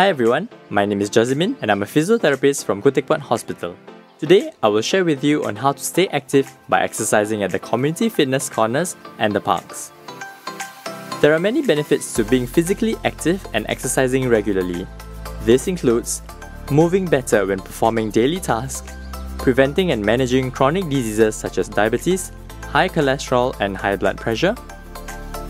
Hi everyone, my name is Jasmine and I'm a physiotherapist from Teck Hospital. Today, I will share with you on how to stay active by exercising at the community fitness corners and the parks. There are many benefits to being physically active and exercising regularly. This includes moving better when performing daily tasks, preventing and managing chronic diseases such as diabetes, high cholesterol and high blood pressure,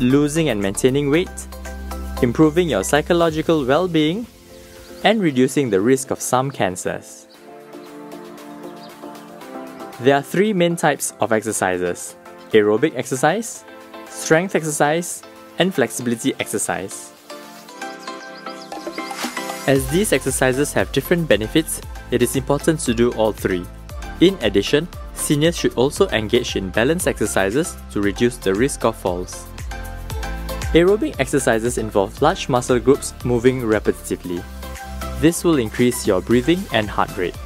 losing and maintaining weight, improving your psychological well being, and reducing the risk of some cancers. There are three main types of exercises aerobic exercise, strength exercise, and flexibility exercise. As these exercises have different benefits, it is important to do all three. In addition, seniors should also engage in balance exercises to reduce the risk of falls. Aerobic exercises involve large muscle groups moving repetitively. This will increase your breathing and heart rate.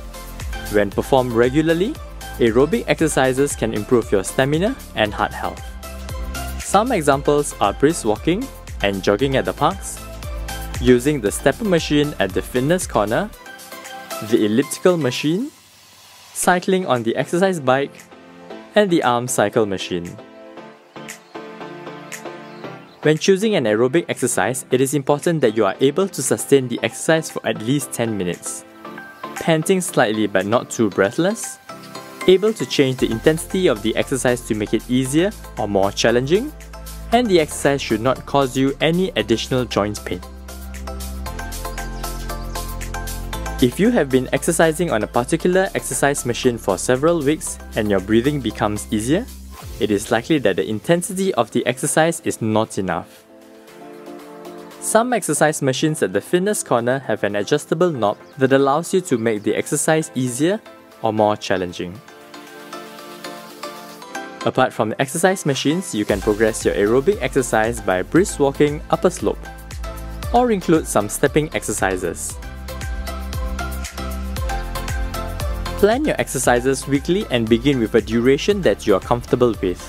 When performed regularly, aerobic exercises can improve your stamina and heart health. Some examples are brisk walking and jogging at the parks, using the stepper machine at the fitness corner, the elliptical machine, cycling on the exercise bike, and the arm cycle machine. When choosing an aerobic exercise, it is important that you are able to sustain the exercise for at least 10 minutes. Panting slightly but not too breathless, able to change the intensity of the exercise to make it easier or more challenging, and the exercise should not cause you any additional joint pain. If you have been exercising on a particular exercise machine for several weeks and your breathing becomes easier, it is likely that the intensity of the exercise is not enough. Some exercise machines at the fitness corner have an adjustable knob that allows you to make the exercise easier or more challenging. Apart from the exercise machines, you can progress your aerobic exercise by brisk walking up a slope or include some stepping exercises. Plan your exercises weekly and begin with a duration that you are comfortable with.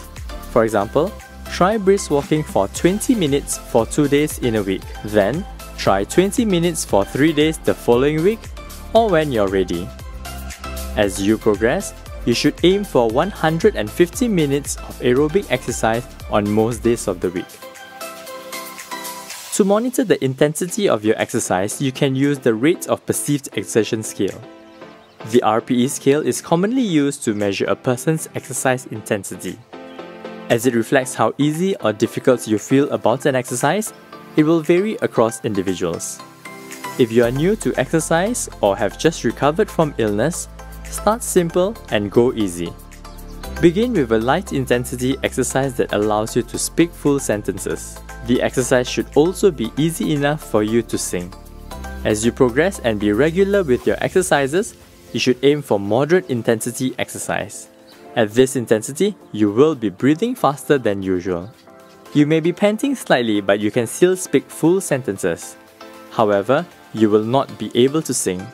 For example, try brisk walking for 20 minutes for 2 days in a week. Then, try 20 minutes for 3 days the following week or when you're ready. As you progress, you should aim for 150 minutes of aerobic exercise on most days of the week. To monitor the intensity of your exercise, you can use the rate of perceived exertion scale. The RPE scale is commonly used to measure a person's exercise intensity. As it reflects how easy or difficult you feel about an exercise, it will vary across individuals. If you are new to exercise or have just recovered from illness, Start simple and go easy. Begin with a light intensity exercise that allows you to speak full sentences. The exercise should also be easy enough for you to sing. As you progress and be regular with your exercises, you should aim for moderate intensity exercise. At this intensity, you will be breathing faster than usual. You may be panting slightly, but you can still speak full sentences. However, you will not be able to sing.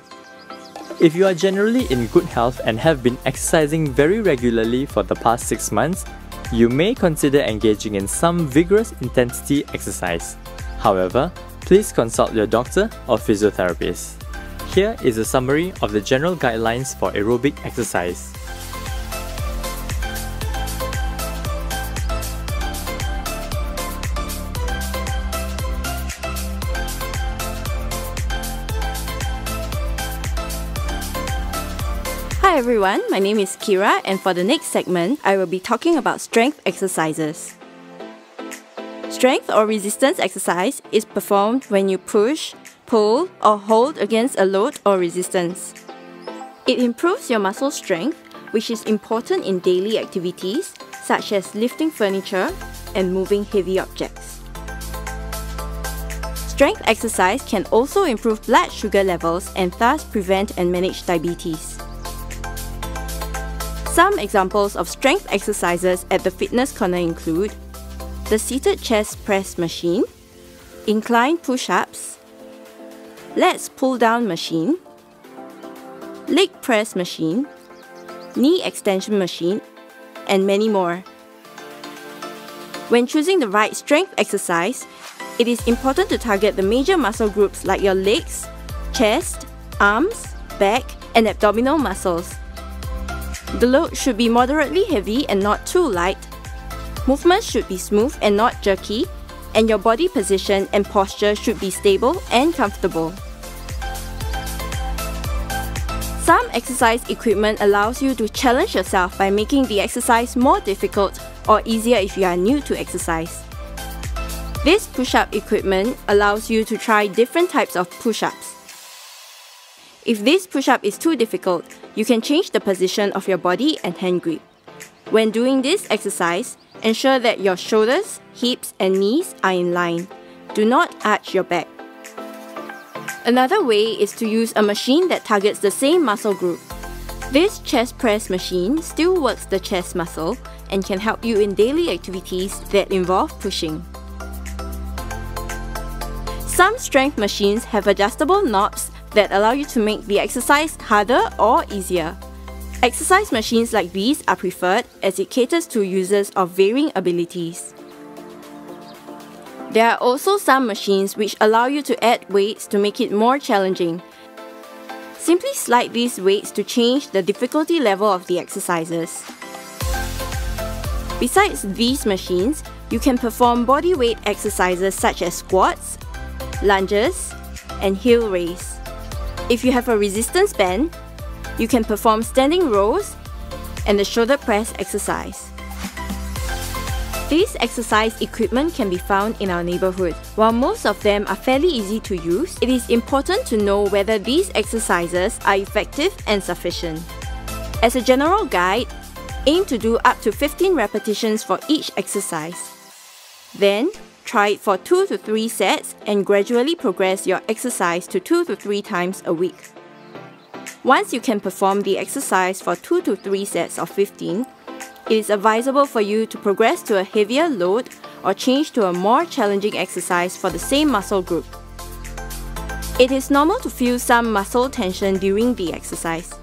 If you are generally in good health and have been exercising very regularly for the past 6 months, you may consider engaging in some vigorous intensity exercise. However, please consult your doctor or physiotherapist. Here is a summary of the general guidelines for aerobic exercise. Hi everyone, my name is Kira, and for the next segment, I will be talking about strength exercises. Strength or resistance exercise is performed when you push, pull, or hold against a load or resistance. It improves your muscle strength, which is important in daily activities such as lifting furniture and moving heavy objects. Strength exercise can also improve blood sugar levels and thus prevent and manage diabetes. Some examples of strength exercises at the fitness corner include the seated chest press machine, incline push ups, lats pull down machine, leg press machine, knee extension machine, and many more. When choosing the right strength exercise, it is important to target the major muscle groups like your legs, chest, arms, back, and abdominal muscles. The load should be moderately heavy and not too light. Movements should be smooth and not jerky, and your body position and posture should be stable and comfortable. Some exercise equipment allows you to challenge yourself by making the exercise more difficult or easier if you are new to exercise. This push-up equipment allows you to try different types of push-ups. If this push-up is too difficult, you can change the position of your body and hand grip. When doing this exercise, ensure that your shoulders, hips, and knees are in line. Do not arch your back. Another way is to use a machine that targets the same muscle group. This chest press machine still works the chest muscle and can help you in daily activities that involve pushing. Some strength machines have adjustable knobs that allow you to make the exercise harder or easier. Exercise machines like these are preferred as it caters to users of varying abilities. There are also some machines which allow you to add weights to make it more challenging. Simply slide these weights to change the difficulty level of the exercises. Besides these machines, you can perform body weight exercises such as squats, lunges, and heel raise. If you have a resistance band, you can perform standing rows and the shoulder press exercise. These exercise equipment can be found in our neighborhood. While most of them are fairly easy to use, it is important to know whether these exercises are effective and sufficient. As a general guide, aim to do up to 15 repetitions for each exercise. Then, Try it for 2 to 3 sets and gradually progress your exercise to 2 to 3 times a week. Once you can perform the exercise for 2 to 3 sets of 15, it is advisable for you to progress to a heavier load or change to a more challenging exercise for the same muscle group. It is normal to feel some muscle tension during the exercise.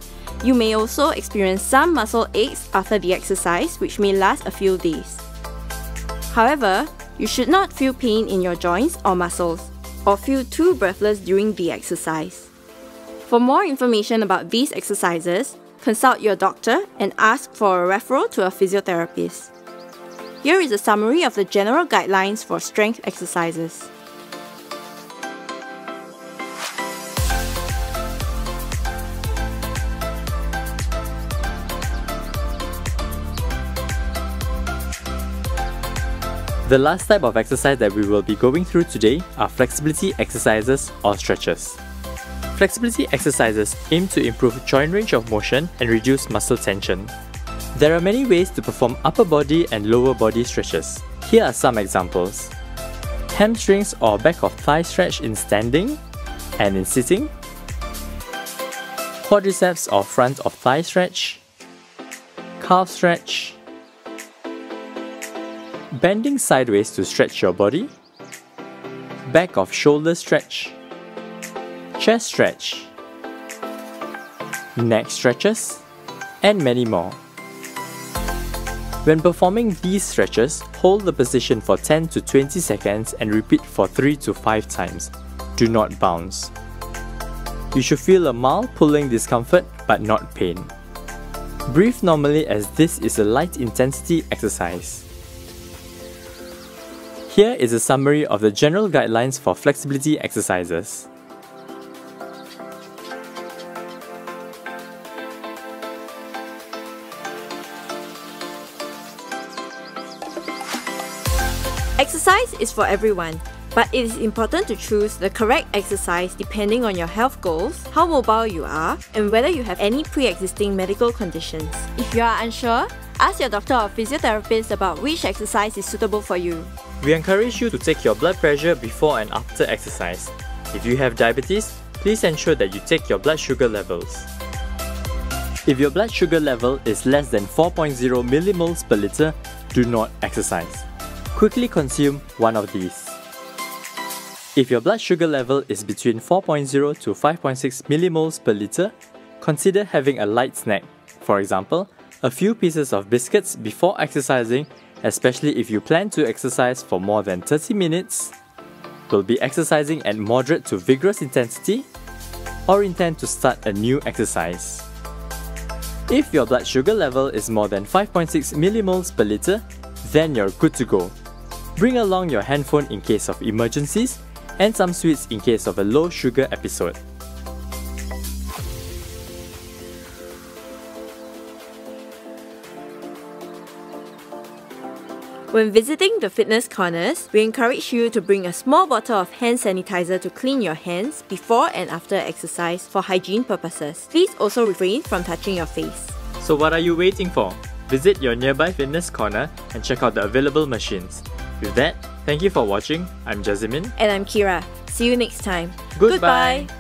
You may also experience some muscle aches after the exercise, which may last a few days. However, you should not feel pain in your joints or muscles, or feel too breathless during the exercise. For more information about these exercises, consult your doctor and ask for a referral to a physiotherapist. Here is a summary of the general guidelines for strength exercises. The last type of exercise that we will be going through today are flexibility exercises or stretches. Flexibility exercises aim to improve joint range of motion and reduce muscle tension. There are many ways to perform upper body and lower body stretches. Here are some examples. Hamstrings or back of thigh stretch in standing and in sitting. Quadriceps or front of thigh stretch. Calf stretch Bending sideways to stretch your body. Back of shoulder stretch. Chest stretch. Neck stretches. And many more. When performing these stretches, hold the position for 10 to 20 seconds and repeat for 3 to 5 times. Do not bounce. You should feel a mild pulling discomfort but not pain. Breathe normally as this is a light intensity exercise. Here is a summary of the general guidelines for flexibility exercises. Exercise is for everyone, but it is important to choose the correct exercise depending on your health goals, how mobile you are, and whether you have any pre existing medical conditions. If you are unsure, ask your doctor or physiotherapist about which exercise is suitable for you. We encourage you to take your blood pressure before and after exercise. If you have diabetes, please ensure that you take your blood sugar levels. If your blood sugar level is less than 4.0 millimoles per liter, do not exercise. Quickly consume one of these. If your blood sugar level is between 4.0 to 5.6 millimoles per liter, consider having a light snack. For example, a few pieces of biscuits before exercising especially if you plan to exercise for more than 30 minutes. will be exercising at moderate to vigorous intensity or intend to start a new exercise. If your blood sugar level is more than 5.6 millimoles per liter, then you're good to go. Bring along your handphone in case of emergencies and some sweets in case of a low sugar episode. When visiting the fitness corners, we encourage you to bring a small bottle of hand sanitizer to clean your hands before and after exercise for hygiene purposes. Please also refrain from touching your face. So, what are you waiting for? Visit your nearby fitness corner and check out the available machines. With that, thank you for watching. I'm Jasmine. And I'm Kira. See you next time. Goodbye. Goodbye.